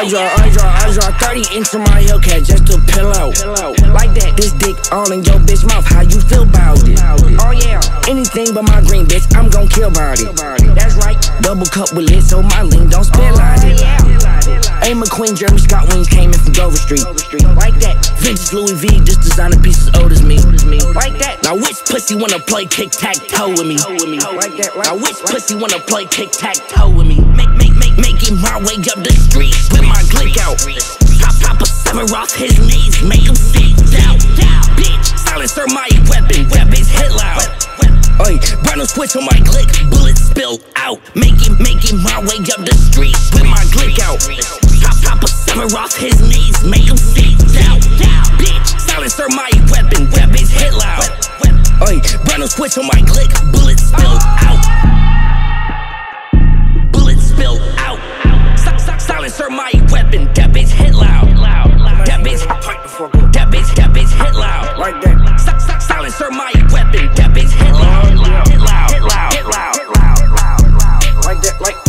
I draw, I draw, I draw 30 into my Hellcat just to pillow. Like that, this dick all in your bitch mouth. How you feel about it? Oh yeah, anything but my green bitch, I'm gon' kill about it. That's right, double cup with lit so my lean don't spill on it. A McQueen, Jeremy Scott wings came in from Dover Street. Like that, vintage Louis V, just designer pieces old as me. Like that. Now which pussy wanna play tic tac toe with me? Like that. Now which pussy wanna play tic tac toe with me? Making my way up the street with my glick out. Pop pop a sever off his knees, make him sit down. Bitch, silencer my weapon, weapons hit loud. Oi, burn switch on my glick, bullets spill out. Making, making my way up the street with my glick out. Pop, pop a sever off his knees, make him sit down. Bitch, silencer my weapon, weapons hit loud. Oi, burn switch on my glick, bullets spill out. silencer my weapon. That bitch hit loud. That bitch, that bitch, that bitch hit loud. Like that. Stop, stop, silencer my weapon. That bitch hit loud. Hit loud. Hit loud. Hit loud. Hit loud. Like that. Like.